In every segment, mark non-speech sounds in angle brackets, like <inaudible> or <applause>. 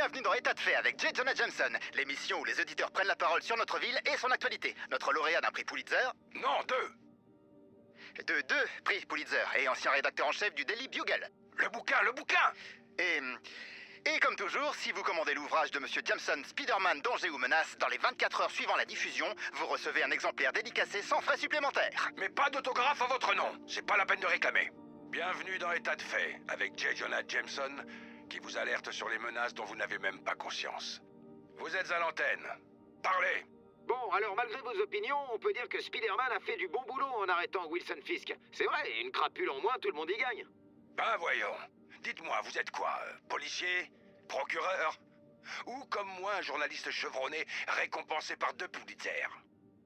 Bienvenue dans État de fait avec J. Jonah Jameson, l'émission où les auditeurs prennent la parole sur notre ville et son actualité. Notre lauréat d'un prix Pulitzer, Non, deux de deux prix Pulitzer et ancien rédacteur en chef du Daily Bugle. Le bouquin, le bouquin Et, et comme toujours, si vous commandez l'ouvrage de Monsieur Jameson, Spider-Man, Danger ou Menace, dans les 24 heures suivant la diffusion, vous recevez un exemplaire dédicacé sans frais supplémentaires. Mais pas d'autographe à votre nom, c'est pas la peine de réclamer. Bienvenue dans État de fait, avec J. Jonah Jameson, qui vous alerte sur les menaces dont vous n'avez même pas conscience. Vous êtes à l'antenne. Parlez Bon, alors malgré vos opinions, on peut dire que Spider-Man a fait du bon boulot en arrêtant Wilson Fisk. C'est vrai, une crapule en moins, tout le monde y gagne. Ben voyons. Dites-moi, vous êtes quoi euh, Policier Procureur Ou comme moi, un journaliste chevronné récompensé par deux Pulitzer?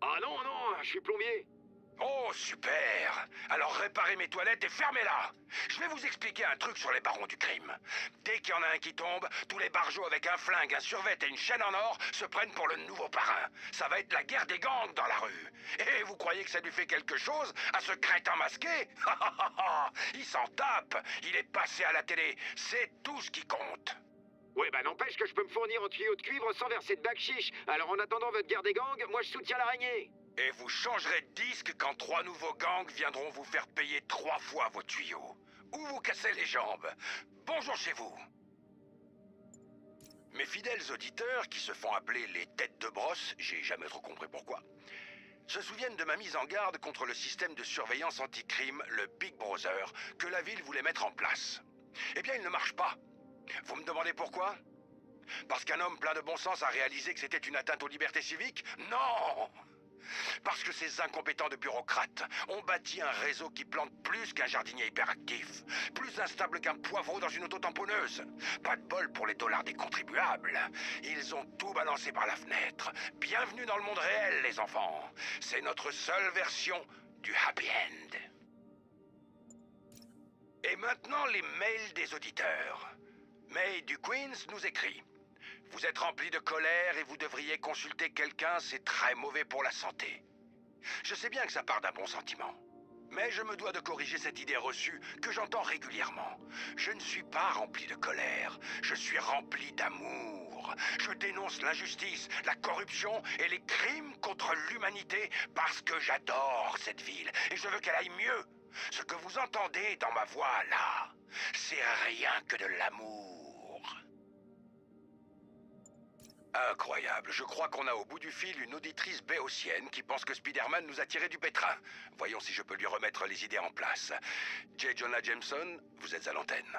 Ah non, non, je suis plombier. Oh, super Alors réparez mes toilettes et fermez-la Je vais vous expliquer un truc sur les barons du crime. Dès qu'il y en a un qui tombe, tous les barjots avec un flingue, un survêt et une chaîne en or se prennent pour le nouveau parrain. Ça va être la guerre des gangs dans la rue. Et vous croyez que ça lui fait quelque chose à ce crétin masqué? <laughs> Il s'en tape Il est passé à la télé. C'est tout ce qui compte. Ouais, bah n'empêche que je peux me fournir en tuyau de cuivre sans verser de bac chiche. Alors en attendant votre guerre des gangs, moi je soutiens l'araignée. Et vous changerez de disque quand trois nouveaux gangs viendront vous faire payer trois fois vos tuyaux. Ou vous casser les jambes. Bonjour chez vous. Mes fidèles auditeurs, qui se font appeler les têtes de brosse, j'ai jamais trop compris pourquoi, se souviennent de ma mise en garde contre le système de surveillance anti-crime, le Big Brother, que la ville voulait mettre en place. Eh bien, il ne marche pas. Vous me demandez pourquoi? Parce qu'un homme plein de bon sens a réalisé que c'était une atteinte aux libertés civiques? Non parce que ces incompétents de bureaucrates ont bâti un réseau qui plante plus qu'un jardinier hyperactif, plus instable qu'un poivreau dans une auto-tamponneuse. Pas de bol pour les dollars des contribuables. Ils ont tout balancé par la fenêtre. Bienvenue dans le monde réel, les enfants. C'est notre seule version du happy end. Et maintenant, les mails des auditeurs. May du Queens nous écrit. Vous êtes rempli de colère et vous devriez consulter quelqu'un, c'est très mauvais pour la santé. Je sais bien que ça part d'un bon sentiment. Mais je me dois de corriger cette idée reçue que j'entends régulièrement. Je ne suis pas rempli de colère, je suis rempli d'amour. Je dénonce l'injustice, la corruption et les crimes contre l'humanité parce que j'adore cette ville et je veux qu'elle aille mieux. Ce que vous entendez dans ma voix là, c'est rien que de l'amour. Incroyable, je crois qu'on a au bout du fil une auditrice béotienne qui pense que Spider-Man nous a tiré du pétrin. Voyons si je peux lui remettre les idées en place. J. Jonah Jameson, vous êtes à l'antenne.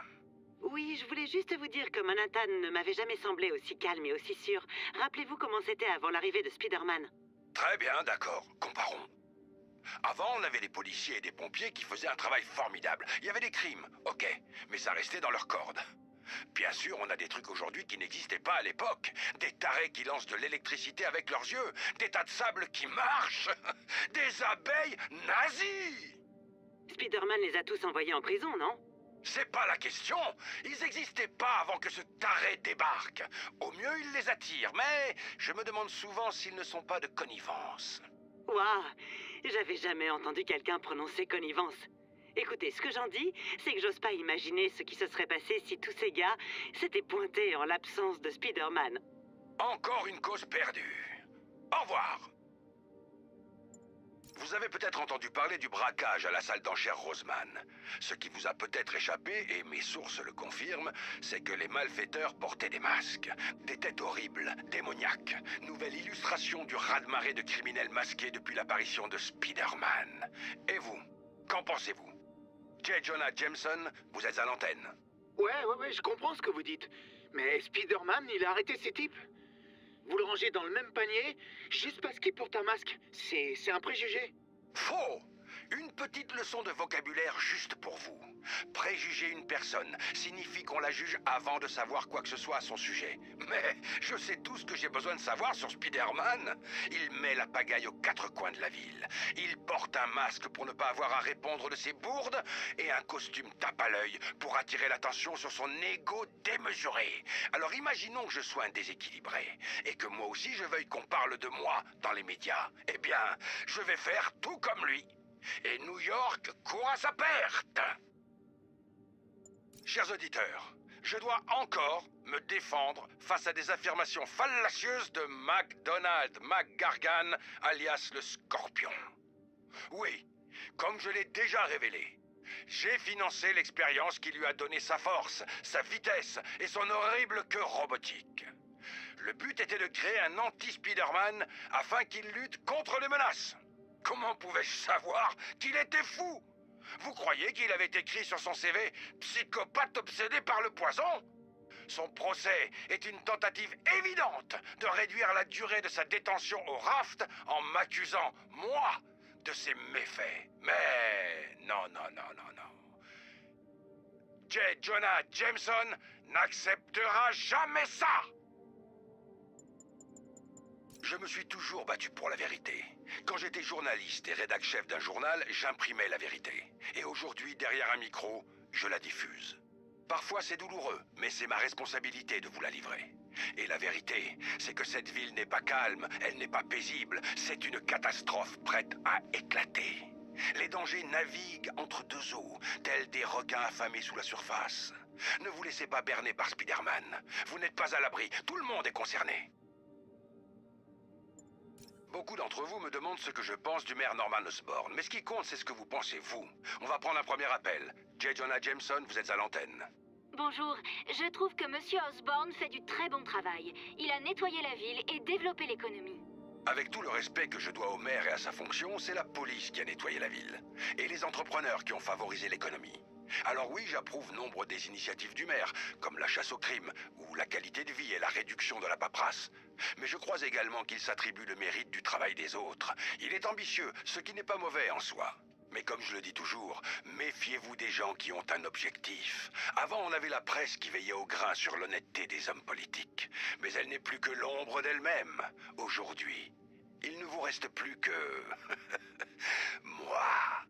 Oui, je voulais juste vous dire que Manhattan ne m'avait jamais semblé aussi calme et aussi sûr. Rappelez-vous comment c'était avant l'arrivée de Spider-Man. Très bien, d'accord, comparons. Avant, on avait des policiers et des pompiers qui faisaient un travail formidable. Il y avait des crimes, ok, mais ça restait dans leurs cordes. Bien sûr, on a des trucs aujourd'hui qui n'existaient pas à l'époque. Des tarés qui lancent de l'électricité avec leurs yeux, des tas de sable qui marchent, <laughs> des abeilles nazies Spider-Man les a tous envoyés en prison, non? C'est pas la question Ils n'existaient pas avant que ce taré débarque. Au mieux, il les attire, mais je me demande souvent s'ils ne sont pas de connivence. Waouh J'avais jamais entendu quelqu'un prononcer connivence. Écoutez, ce que j'en dis, c'est que j'ose pas imaginer ce qui se serait passé si tous ces gars s'étaient pointés en l'absence de Spider-Man. Encore une cause perdue. Au revoir. Vous avez peut-être entendu parler du braquage à la salle d'enchères Roseman. Ce qui vous a peut-être échappé, et mes sources le confirment, c'est que les malfaiteurs portaient des masques. Des têtes horribles, démoniaques. Nouvelle illustration du raz-de-marée de criminels masqués depuis l'apparition de Spider-Man. Et vous, qu'en pensez-vous? J. Jonah Jameson, vous êtes à l'antenne. Ouais, ouais, ouais, je comprends ce que vous dites. Mais Spider-Man, il a arrêté ces types. Vous le rangez dans le même panier juste parce qu'il porte un masque. C'est c'est un préjugé. Faux Une petite leçon de vocabulaire juste pour vous. Préjuger une personne signifie qu'on la juge avant de savoir quoi que ce soit à son sujet. Mais je sais tout ce que j'ai besoin de savoir sur Spider-Man. Il met la pagaille aux quatre coins de la ville. Il porte un masque pour ne pas avoir à répondre de ses bourdes et un costume tape à l'œil pour attirer l'attention sur son ego démesuré. Alors imaginons que je sois un déséquilibré et que moi aussi je veuille qu'on parle de moi dans les médias. Eh bien, je vais faire tout comme lui. Et New York court à sa perte. Chers auditeurs, Je dois encore me défendre face à des affirmations fallacieuses de MacDonald McGargan, alias le Scorpion. Oui, comme je l'ai déjà révélé, j'ai financé l'expérience qui lui a donné sa force, sa vitesse et son horrible cœur robotique. Le but était de créer un anti-Spider-Man afin qu'il lutte contre les menaces. Comment pouvais-je savoir qu'il était fou? Vous croyez qu'il avait écrit sur son CV psychopathe obsédé par le poison Son procès est une tentative évidente de réduire la durée de sa détention au raft en m'accusant, moi, de ses méfaits. Mais non, non, non, non, non. J. Jonah Jameson n'acceptera jamais ça je me suis toujours battu pour la vérité. Quand j'étais journaliste et rédac chef d'un journal, j'imprimais la vérité. Et aujourd'hui, derrière un micro, je la diffuse. Parfois c'est douloureux, mais c'est ma responsabilité de vous la livrer. Et la vérité, c'est que cette ville n'est pas calme, elle n'est pas paisible, c'est une catastrophe prête à éclater. Les dangers naviguent entre deux eaux, tels des requins affamés sous la surface. Ne vous laissez pas berner par Spider-Man. Vous n'êtes pas à l'abri, tout le monde est concerné. Beaucoup d'entre vous me demandent ce que je pense du maire Norman Osborn, mais ce qui compte, c'est ce que vous pensez, vous. On va prendre un premier appel. J. Jonah Jameson, vous êtes à l'antenne. Bonjour, je trouve que Monsieur Osborne fait du très bon travail. Il a nettoyé la ville et développé l'économie. Avec tout le respect que je dois au maire et à sa fonction, c'est la police qui a nettoyé la ville. Et les entrepreneurs qui ont favorisé l'économie. Alors oui, j'approuve nombre des initiatives du maire, comme la chasse au crime, ou la qualité de vie et la réduction de la paperasse. Mais je crois également qu'il s'attribue le mérite du travail des autres. Il est ambitieux, ce qui n'est pas mauvais en soi. Mais comme je le dis toujours, méfiez-vous des gens qui ont un objectif. Avant, on avait la presse qui veillait au grain sur l'honnêteté des hommes politiques. Mais elle n'est plus que l'ombre d'elle-même. Aujourd'hui, il ne vous reste plus que... <laughs> moi.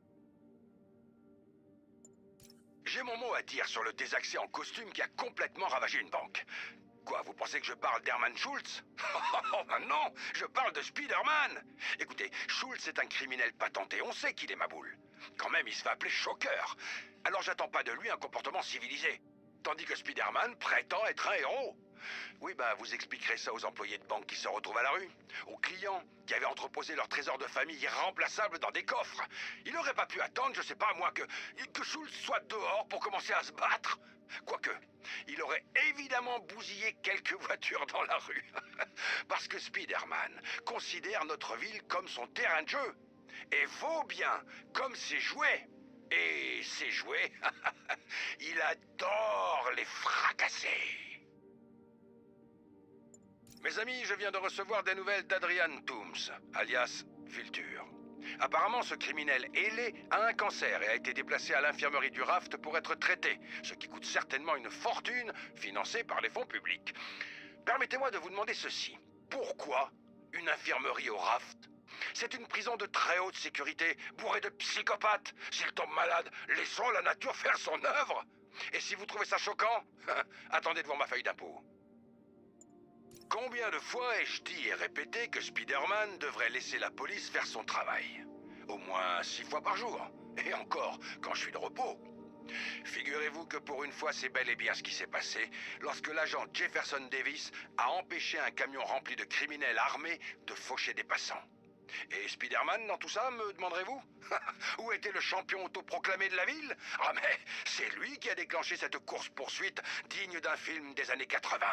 J'ai mon mot à dire sur le désaccès en costume qui a complètement ravagé une banque. Quoi, vous pensez que je parle d'Herman Schultz <laughs> Oh non, je parle de Spider-Man Écoutez, Schultz est un criminel patenté, on sait qu'il est ma boule. Quand même, il se fait appeler Shocker. Alors j'attends pas de lui un comportement civilisé. Tandis que Spider-Man prétend être un héros. Oui, bah, vous expliquerez ça aux employés de banque qui se retrouvent à la rue, aux clients qui avaient entreposé leur trésor de famille irremplaçable dans des coffres. Il n'aurait pas pu attendre, je sais pas moi, que, que Schultz soit dehors pour commencer à se battre. Quoique, il aurait évidemment bousillé quelques <laughs> voitures dans la rue. <laughs> Parce que Spider-Man considère notre ville comme son terrain de jeu. Et vaut bien comme ses jouets. Et ses jouets, <laughs> il adore les fracasser. Mes amis, je viens de recevoir des nouvelles d'Adrian Tooms, alias Vulture. Apparemment, ce criminel ailé a un cancer et a été déplacé à l'infirmerie du Raft pour être traité, ce qui coûte certainement une fortune financée par les fonds publics. Permettez-moi de vous demander ceci. Pourquoi une infirmerie au Raft? C'est une prison de très haute sécurité, bourrée de psychopathes. S'il tombe malade, laissons la nature faire son œuvre. Et si vous trouvez ça choquant, <laughs> attendez de voir ma feuille d'impôt. Combien de fois ai-je dit et répété que Spider-Man devrait laisser la police faire son travail? Au moins six fois par jour. Et encore, quand je suis de repos. Figurez-vous que pour une fois, c'est bel et bien ce qui s'est passé lorsque l'agent Jefferson Davis a empêché un camion rempli de criminels armés de faucher des passants. Et Spider-Man dans tout ça, me demanderez-vous? <laughs> Où était le champion autoproclamé de la ville? Ah mais c'est lui qui a déclenché cette course-poursuite digne d'un film des années 80.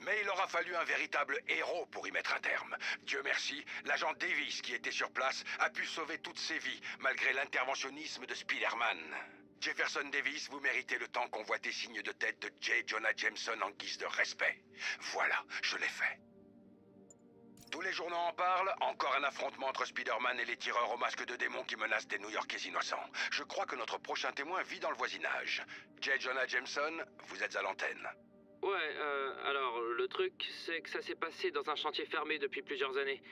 Mais il aura fallu un véritable héros pour y mettre un terme. Dieu merci, l'agent Davis qui était sur place a pu sauver toutes ses vies malgré l'interventionnisme de Spider-Man. Jefferson Davis, vous méritez le temps convoité signe de tête de J. Jonah Jameson en guise de respect. Voilà, je l'ai fait. Tous les journaux en parlent, encore un affrontement entre Spider-Man et les tireurs au masque de démons qui menacent des New-Yorkais innocents. Je crois que notre prochain témoin vit dans le voisinage. J. Jonah Jameson, vous êtes à l'antenne. Ouais, euh, alors le truc, c'est que ça s'est passé dans un chantier fermé depuis plusieurs années.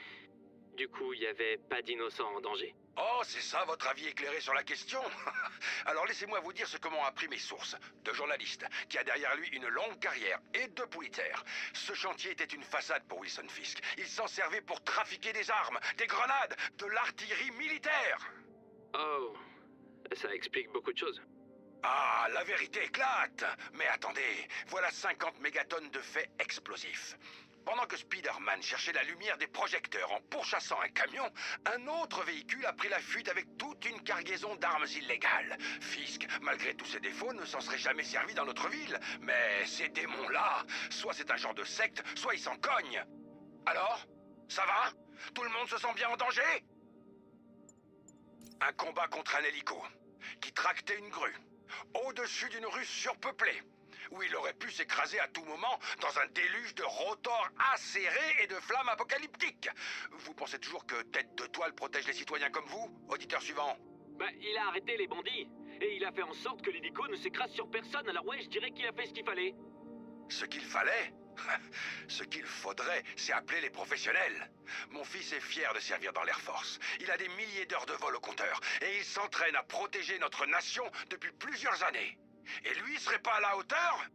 Du coup, il n'y avait pas d'innocents en danger. Oh, c'est ça votre avis éclairé sur la question <laughs> Alors laissez-moi vous dire ce que m'ont appris mes sources, de journalistes, qui a derrière lui une longue carrière, et de Pulitzer. Ce chantier était une façade pour Wilson Fisk. Il s'en servait pour trafiquer des armes, des grenades, de l'artillerie militaire Oh, ça explique beaucoup de choses. Ah, la vérité éclate Mais attendez, voilà 50 mégatonnes de faits explosifs. Pendant que Spider-Man cherchait la lumière des projecteurs en pourchassant un camion, un autre véhicule a pris la fuite avec toute une cargaison d'armes illégales. Fisk, malgré tous ses défauts, ne s'en serait jamais servi dans notre ville. Mais ces démons-là, soit c'est un genre de secte, soit ils s'en cognent. Alors Ça va? Tout le monde se sent bien en danger? Un combat contre un hélico, qui tractait une grue, au-dessus d'une rue surpeuplée où il aurait pu s'écraser à tout moment dans un déluge de rotors acérés et de flammes apocalyptiques. Vous pensez toujours que Tête de Toile protège les citoyens comme vous Auditeur suivant? Bah, il a arrêté les bandits. Et il a fait en sorte que l'hélico ne s'écrase sur personne, alors ouais, je dirais qu'il a fait ce qu'il fallait. Ce qu'il fallait? Ce qu'il faudrait, c'est appeler les professionnels. Mon fils est fier de servir dans l'Air Force. Il a des milliers d'heures de vol au compteur et il s'entraîne à protéger notre nation depuis plusieurs années. Et lui serait pas à la hauteur?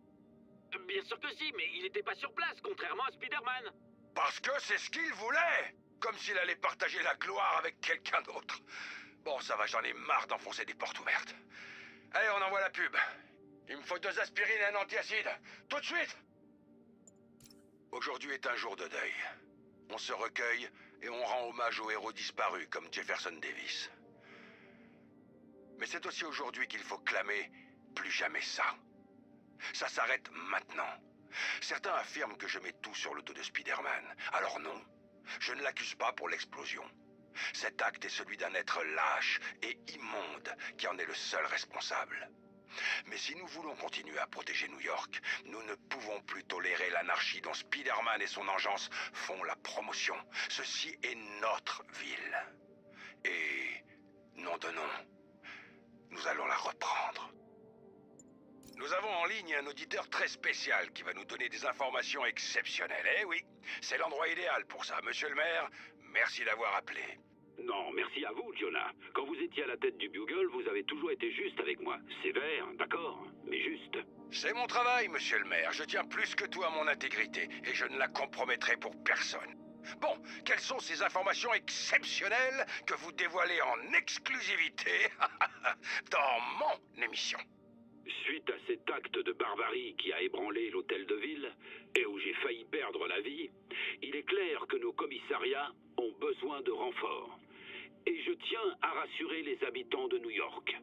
Bien sûr que si, mais il n'était pas sur place, contrairement à Spider-Man. Parce que c'est ce qu'il voulait Comme s'il allait partager la gloire avec quelqu'un d'autre. Bon, ça va, j'en ai marre d'enfoncer des portes ouvertes. Allez, on envoie la pub. Il me faut deux aspirines et un antiacide. Tout de suite Aujourd'hui est un jour de deuil. On se recueille et on rend hommage aux héros disparus comme Jefferson Davis. Mais c'est aussi aujourd'hui qu'il faut clamer plus jamais ça. Ça s'arrête maintenant. Certains affirment que je mets tout sur le dos de Spider-Man. Alors non, je ne l'accuse pas pour l'explosion. Cet acte est celui d'un être lâche et immonde qui en est le seul responsable. Mais si nous voulons continuer à protéger New York, nous ne pouvons plus tolérer l'anarchie dont Spider-Man et son engeance font la promotion. Ceci est notre ville. Et, nom de nom, nous allons la reprendre. Nous avons en ligne un auditeur très spécial qui va nous donner des informations exceptionnelles. Eh oui, c'est l'endroit idéal pour ça. Monsieur le maire, merci d'avoir appelé. Non, merci à vous, Jonah. Quand vous étiez à la tête du Bugle, vous avez toujours été juste avec moi. Sévère, d'accord, mais juste. C'est mon travail, monsieur le maire. Je tiens plus que tout à mon intégrité et je ne la compromettrai pour personne. Bon, quelles sont ces informations exceptionnelles que vous dévoilez en exclusivité <laughs> dans mon émission Suite à cet acte de barbarie qui a ébranlé l'hôtel de ville et où j'ai failli perdre la vie, il est clair que nos commissariats ont besoin de renforts. Et je tiens à rassurer les habitants de New York.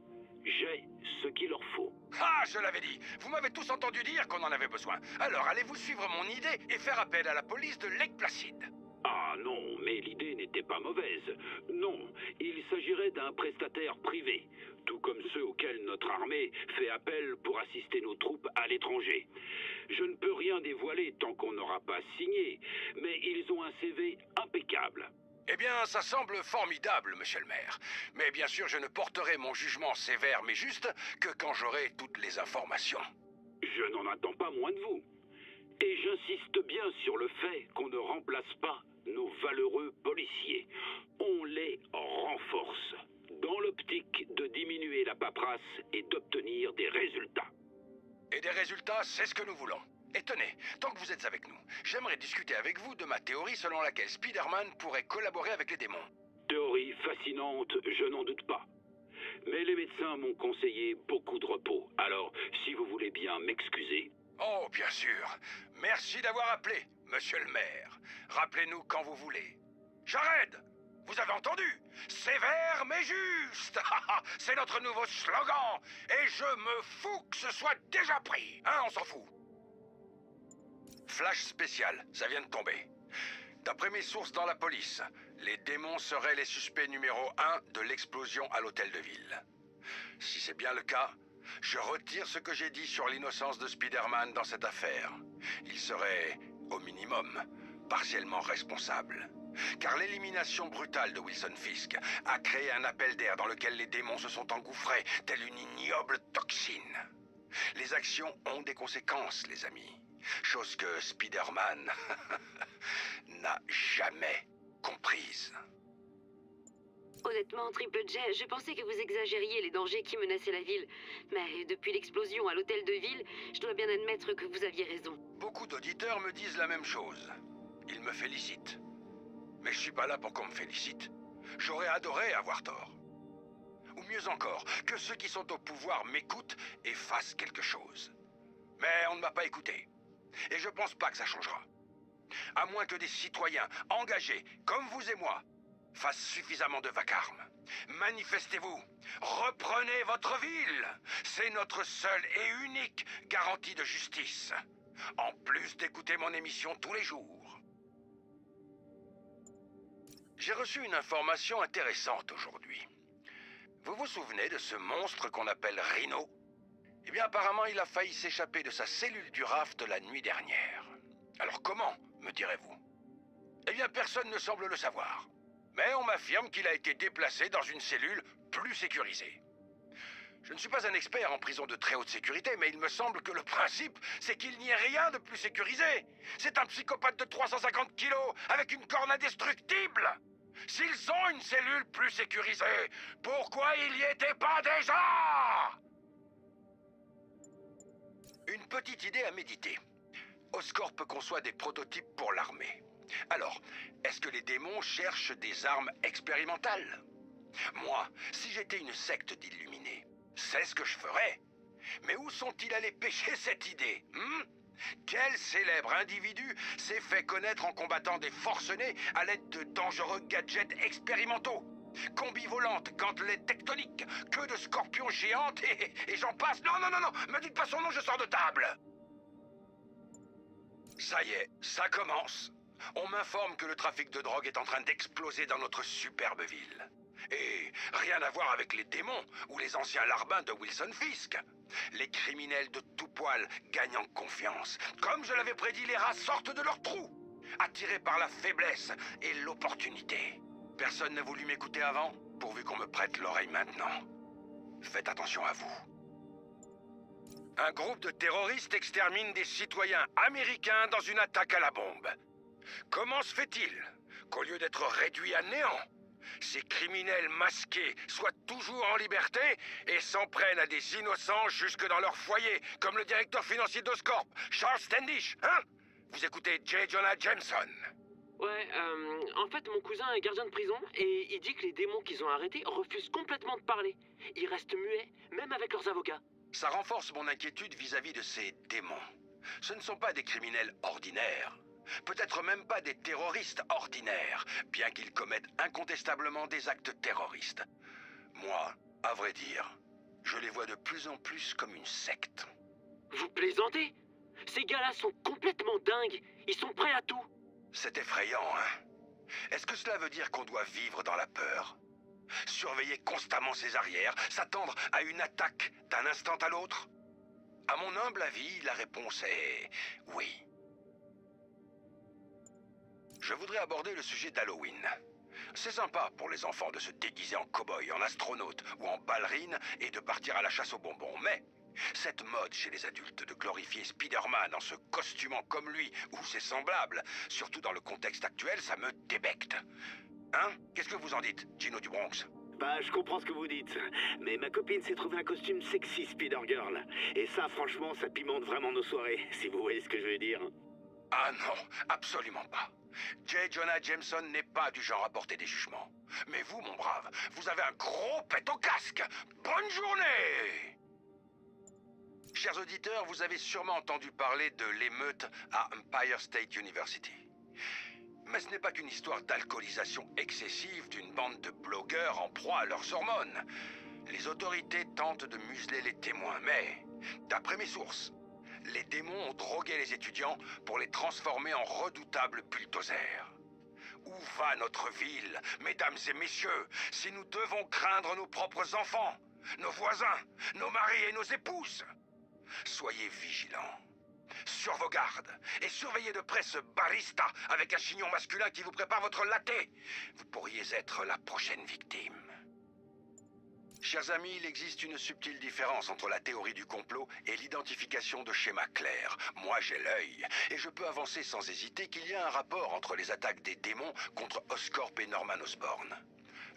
J'ai ce qu'il leur faut. Ah, je l'avais dit Vous m'avez tous entendu dire qu'on en avait besoin. Alors allez-vous suivre mon idée et faire appel à la police de Lake Placid? Ah non, mais l'idée n'était pas mauvaise. Non, il s'agirait d'un prestataire privé, tout comme ceux auxquels notre armée fait appel pour assister nos troupes à l'étranger. Je ne peux rien dévoiler tant qu'on n'aura pas signé, mais ils ont un CV impeccable. Eh bien, ça semble formidable, monsieur le maire. Mais bien sûr, je ne porterai mon jugement sévère mais juste que quand j'aurai toutes les informations. Je n'en attends pas moins de vous. Et j'insiste bien sur le fait qu'on ne remplace pas nos valeureux policiers. On les renforce, dans l'optique de diminuer la paperasse et d'obtenir des résultats. Et des résultats, c'est ce que nous voulons. Et tenez, tant que vous êtes avec nous, j'aimerais discuter avec vous de ma théorie selon laquelle Spider-Man pourrait collaborer avec les démons. Théorie fascinante, je n'en doute pas. Mais les médecins m'ont conseillé beaucoup de repos. Alors, si vous voulez bien m'excuser. Oh, bien sûr. Merci d'avoir appelé, monsieur le maire. Rappelez-nous quand vous voulez. Jared Vous avez entendu Sévère mais juste <laughs> C'est notre nouveau slogan Et je me fous que ce soit déjà pris Hein, on s'en fout Flash spécial, ça vient de tomber. D'après mes sources dans la police, les démons seraient les suspects numéro un de l'explosion à l'hôtel de ville. Si c'est bien le cas, je retire ce que j'ai dit sur l'innocence de Spider-Man dans cette affaire. Il serait, au minimum, partiellement responsable. Car l'élimination brutale de Wilson Fisk a créé un appel d'air dans lequel les démons se sont engouffrés, telle une ignoble toxine. Les actions ont des conséquences, les amis. Chose que Spider-Man <laughs> n'a jamais comprise. Honnêtement, Triple J, je pensais que vous exagériez les dangers qui menaçaient la ville. Mais depuis l'explosion à l'hôtel de ville, je dois bien admettre que vous aviez raison. Beaucoup d'auditeurs me disent la même chose. Ils me félicitent. Mais je suis pas là pour qu'on me félicite. J'aurais adoré avoir tort. Ou mieux encore, que ceux qui sont au pouvoir m'écoutent et fassent quelque chose. Mais on ne m'a pas écouté. Et je pense pas que ça changera. À moins que des citoyens engagés, comme vous et moi, fassent suffisamment de vacarme. Manifestez-vous. Reprenez votre ville. C'est notre seule et unique garantie de justice. En plus d'écouter mon émission tous les jours. J'ai reçu une information intéressante aujourd'hui. Vous vous souvenez de ce monstre qu'on appelle Rhino? Eh bien apparemment il a failli s'échapper de sa cellule du raft la nuit dernière. Alors comment, me direz-vous? Eh bien personne ne semble le savoir. Mais on m'affirme qu'il a été déplacé dans une cellule plus sécurisée. Je ne suis pas un expert en prison de très haute sécurité, mais il me semble que le principe, c'est qu'il n'y ait rien de plus sécurisé. C'est un psychopathe de 350 kilos avec une corne indestructible. S'ils ont une cellule plus sécurisée, pourquoi il n'y était pas déjà? Une petite idée à méditer. Oscorp conçoit des prototypes pour l'armée. Alors, est-ce que les démons cherchent des armes expérimentales? Moi, si j'étais une secte d'illuminés, c'est ce que je ferais. Mais où sont-ils allés pêcher cette idée hmm? Quel célèbre individu s'est fait connaître en combattant des forcenés à l'aide de dangereux gadgets expérimentaux? Combi volante, gantelets tectoniques, queue de scorpions géantes et, j'en passe. Non, non, non, non, me dites pas son nom, je sors de table. Ça y est, ça commence. On m'informe que le trafic de drogue est en train d'exploser dans notre superbe ville. Et rien à voir avec les démons ou les anciens larbins de Wilson Fisk. Les criminels de tout poil gagnent en confiance. Comme je l'avais prédit, les rats sortent de leur trou, attirés par la faiblesse et l'opportunité. Personne n'a voulu m'écouter avant, pourvu qu'on me prête l'oreille maintenant. Faites attention à vous. Un groupe de terroristes extermine des citoyens américains dans une attaque à la bombe. Comment se fait-il qu'au lieu d'être réduits à néant, ces criminels masqués soient toujours en liberté et s'en prennent à des innocents jusque dans leur foyer, comme le directeur financier d'Oscorp, Charles Standish, hein? Vous écoutez J. Jonah Jameson Ouais, euh, en fait, mon cousin est gardien de prison et il dit que les démons qu'ils ont arrêtés refusent complètement de parler. Ils restent muets, même avec leurs avocats. Ça renforce mon inquiétude vis-à-vis de ces démons. Ce ne sont pas des criminels ordinaires. Peut-être même pas des terroristes ordinaires, bien qu'ils commettent incontestablement des actes terroristes. Moi, à vrai dire, je les vois de plus en plus comme une secte. Vous plaisantez? Ces gars-là sont complètement dingues. Ils sont prêts à tout. C'est effrayant, hein Est-ce que cela veut dire qu'on doit vivre dans la peur? Surveiller constamment ses arrières, s'attendre à une attaque d'un instant à l'autre? À mon humble avis, la réponse est oui. Je voudrais aborder le sujet d'Halloween. C'est sympa pour les enfants de se déguiser en cow-boy, en astronaute ou en ballerine et de partir à la chasse aux bonbons, mais cette mode chez les adultes de glorifier Spider-Man en se costumant comme lui ou ses semblables, surtout dans le contexte actuel, ça me débecte. Hein? Qu'est-ce que vous en dites, Gino du Bronx? Bah, je comprends ce que vous dites. Mais ma copine s'est trouvée un costume sexy Spider-Girl. Et ça, franchement, ça pimente vraiment nos soirées, <laughs> si vous voyez ce que je veux dire. Ah non, absolument pas. J. Jonah Jameson n'est pas du genre à porter des jugements. Mais vous, mon brave, vous avez un gros pet au casque. Bonne journée Chers auditeurs, vous avez sûrement entendu parler de l'émeute à Empire State University. Mais ce n'est pas qu'une histoire d'alcoolisation excessive d'une bande de blogueurs en proie à leurs hormones. Les autorités tentent de museler les témoins, mais, d'après mes sources, les démons ont drogué les étudiants pour les transformer en redoutables bulldozers. Où va notre ville, mesdames et messieurs, si nous devons craindre nos propres enfants, nos voisins, nos maris et nos épouses? Soyez vigilants. Sur vos gardes. Et surveillez de près ce barista avec un chignon masculin qui vous prépare votre latte. Vous pourriez être la prochaine victime. Chers amis, il existe une subtile différence entre la théorie du complot et l'identification de schémas clairs. Moi, j'ai l'œil, et je peux avancer sans hésiter qu'il y a un rapport entre les attaques des démons contre Oscorp et Norman Osborn.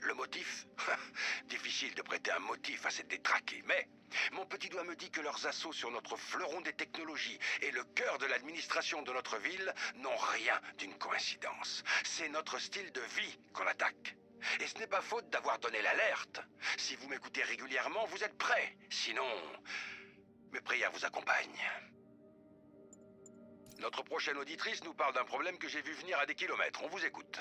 Le motif <laughs> Difficile de prêter un motif à cette détraquée, mais mon petit doigt me dit que leurs assauts sur notre fleuron des technologies et le cœur de l'administration de notre ville n'ont rien d'une coïncidence. C'est notre style de vie qu'on attaque. Et ce n'est pas faute d'avoir donné l'alerte. Si vous m'écoutez régulièrement, vous êtes prêts. Sinon, mes prières vous accompagnent. Notre prochaine auditrice nous parle d'un problème que j'ai vu venir à des kilomètres. On vous écoute.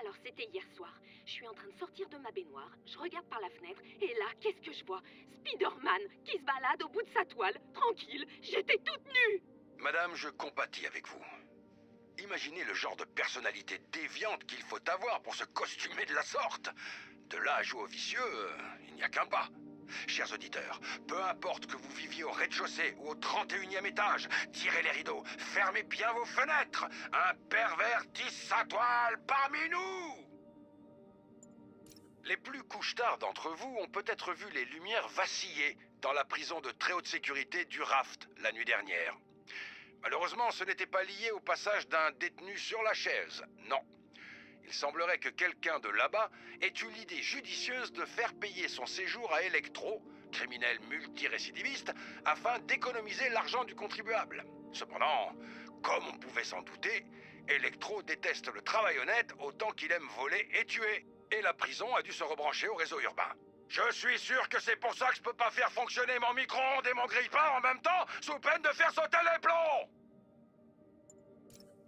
Alors c'était hier soir. Je suis en train de sortir de ma baignoire, je regarde par la fenêtre, et là, qu'est-ce que je vois? Spider-Man qui se balade au bout de sa toile, tranquille. J'étais toute nue Madame, je compatis avec vous. Imaginez le genre de personnalité déviante qu'il faut avoir pour se costumer de la sorte. De là à jouer au vicieux, euh, il n'y a qu'un pas. Chers auditeurs, peu importe que vous viviez au rez-de-chaussée ou au 31e étage, tirez les rideaux, fermez bien vos fenêtres. Un pervers tisse sa toile parmi nous. Les plus couche-tard d'entre vous ont peut-être vu les lumières vaciller dans la prison de très haute sécurité du Raft la nuit dernière. Malheureusement, ce n'était pas lié au passage d'un détenu sur la chaise, non. Il semblerait que quelqu'un de là-bas ait eu l'idée judicieuse de faire payer son séjour à Electro, criminel multirécidiviste, afin d'économiser l'argent du contribuable. Cependant, comme on pouvait s'en douter, Electro déteste le travail honnête autant qu'il aime voler et tuer. Et la prison a dû se rebrancher au réseau urbain. Je suis sûr que c'est pour ça que je peux pas faire fonctionner mon micro-ondes et mon grille-pain en même temps, sous peine de faire sauter les plombs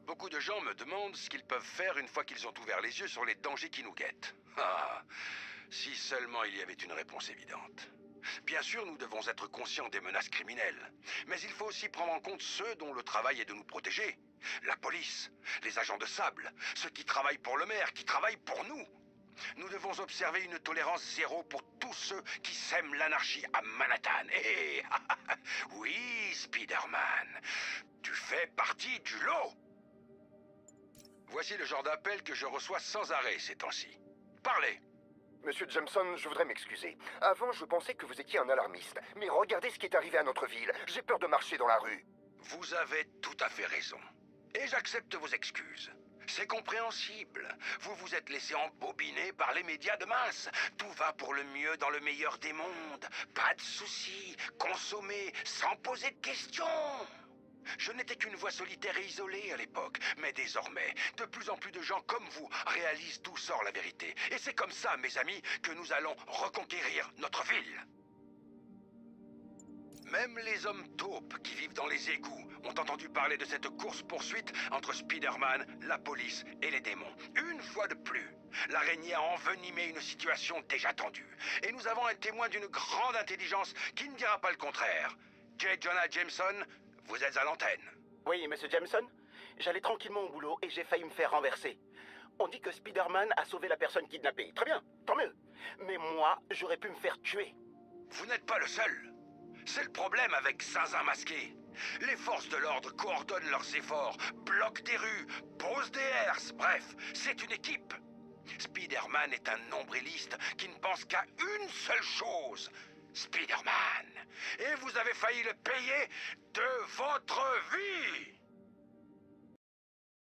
Beaucoup de gens me demandent ce qu'ils peuvent faire une fois qu'ils ont ouvert les yeux sur les dangers qui nous guettent. <laughs> Ah, si seulement il y avait une réponse évidente. Bien sûr, nous devons être conscients des menaces criminelles, mais il faut aussi prendre en compte ceux dont le travail est de nous protéger. La police, les agents de sable, ceux qui travaillent pour le maire, qui travaillent pour nous. Nous devons observer une tolérance zéro pour tous ceux qui sèment l'anarchie à Manhattan. Et oui, Spider-Man, tu fais partie du lot. Voici le genre d'appel que je reçois sans arrêt ces temps-ci. Parlez Monsieur Jameson, je voudrais m'excuser. Avant, je pensais que vous étiez un alarmiste. Mais regardez ce qui est arrivé à notre ville. J'ai peur de marcher dans la rue. Vous avez tout à fait raison. Et j'accepte vos excuses. C'est compréhensible. Vous vous êtes laissé embobiner par les médias de masse. Tout va pour le mieux dans le meilleur des mondes. Pas de soucis. Consommer sans poser de questions. Je n'étais qu'une voix solitaire et isolée à l'époque, mais désormais, de plus en plus de gens comme vous réalisent d'où sort la vérité. Et c'est comme ça, mes amis, que nous allons reconquérir notre ville. Même les hommes taupes qui vivent dans les égouts ont entendu parler de cette course-poursuite entre Spider-Man, la police et les démons. Une fois de plus, l'araignée a envenimé une situation déjà tendue. Et nous avons un témoin d'une grande intelligence qui ne dira pas le contraire. J. Jonah Jameson, vous êtes à l'antenne. Oui, monsieur Jameson J'allais tranquillement au boulot et j'ai failli me faire renverser. On dit que Spider-Man a sauvé la personne kidnappée. Très bien, tant mieux. Mais moi, j'aurais pu me faire tuer. Vous n'êtes pas le seul. C'est le problème avec Zinzin masqué. Les forces de l'ordre coordonnent leurs efforts, bloquent des rues, posent des herses, bref, c'est une équipe. Spider-Man est un nombriliste qui ne pense qu'à une seule chose, Spider-Man. Et vous avez failli le payer de votre vie.